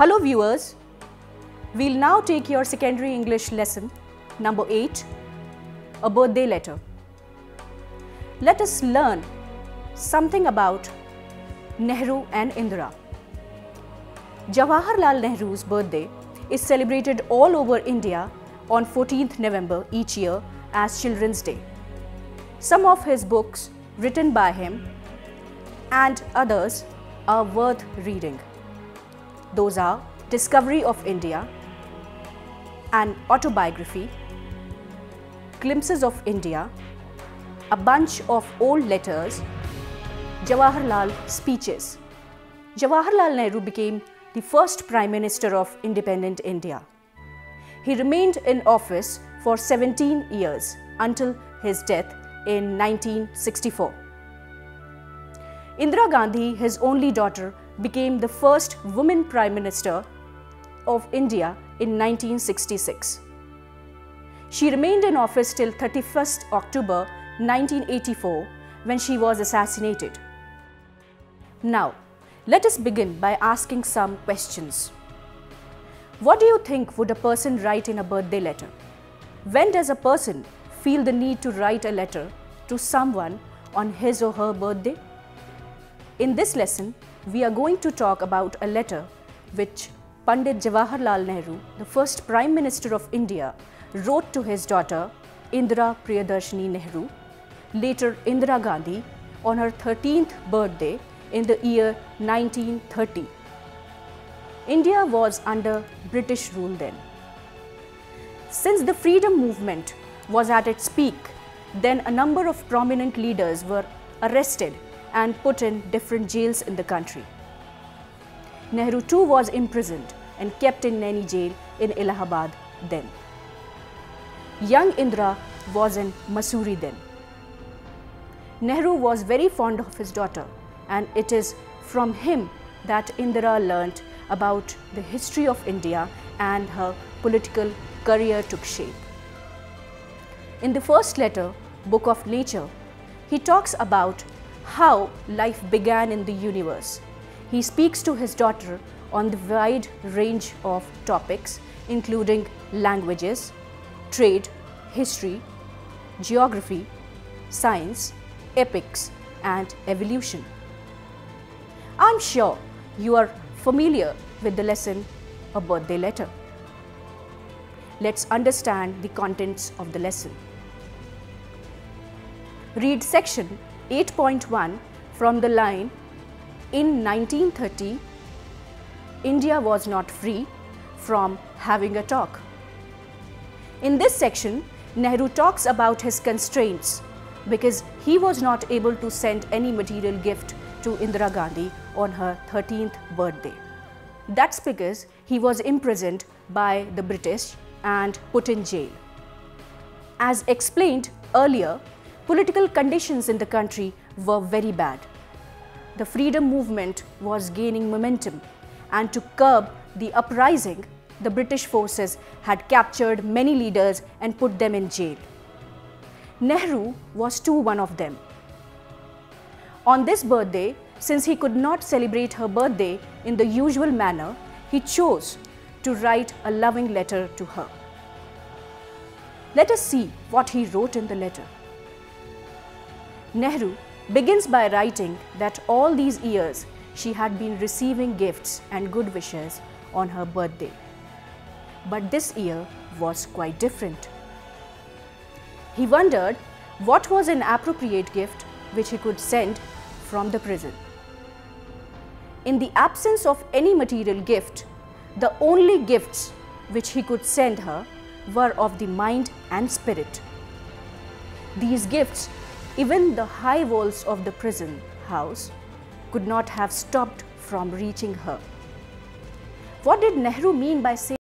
Hello viewers, we'll now take your secondary English lesson number 8, a birthday letter. Let us learn something about Nehru and Indira. Jawaharlal Nehru's birthday is celebrated all over India on 14th November each year as Children's Day. Some of his books written by him and others are worth reading. Those are Discovery of India, an autobiography, Glimpses of India, a bunch of old letters, Jawaharlal speeches. Jawaharlal Nehru became the first Prime Minister of independent India. He remained in office for 17 years until his death in 1964. Indira Gandhi, his only daughter, became the first woman Prime Minister of India in 1966. She remained in office till 31st October 1984 when she was assassinated. Now, let us begin by asking some questions. What do you think would a person write in a birthday letter? When does a person feel the need to write a letter to someone on his or her birthday? In this lesson, we are going to talk about a letter which Pandit Jawaharlal Nehru, the first Prime Minister of India, wrote to his daughter Indira Priyadarshini Nehru, later Indira Gandhi, on her 13th birthday in the year 1930. India was under British rule then. Since the freedom movement was at its peak, then a number of prominent leaders were arrested and put in different jails in the country. Nehru too was imprisoned and kept in Naini jail in Allahabad then. Young Indra was in Mussoorie then. Nehru was very fond of his daughter and it is from him that Indira learnt about the history of India and her political career took shape. In the first letter, Book of Nature, he talks about how life began in the universe. He speaks to his daughter on the wide range of topics including languages, trade, history, geography, science, epics and evolution. I'm sure you are familiar with the lesson A Birthday Letter. Let's understand the contents of the lesson. Read section 8.1 from the line In 1930, India was not free from having a talk. In this section, Nehru talks about his constraints because he was not able to send any material gift to Indira Gandhi on her 13th birthday. That's because he was imprisoned by the British and put in jail. As explained earlier, political conditions in the country were very bad. The freedom movement was gaining momentum and to curb the uprising, the British forces had captured many leaders and put them in jail. Nehru was too one of them. On this birthday, since he could not celebrate her birthday in the usual manner, he chose to write a loving letter to her. Let us see what he wrote in the letter. Nehru begins by writing that all these years she had been receiving gifts and good wishes on her birthday. But this year was quite different. He wondered what was an appropriate gift which he could send from the prison. In the absence of any material gift, the only gifts which he could send her were of the mind and spirit. These gifts, even the high walls of the prison house, could not have stopped from reaching her. What did Nehru mean by saying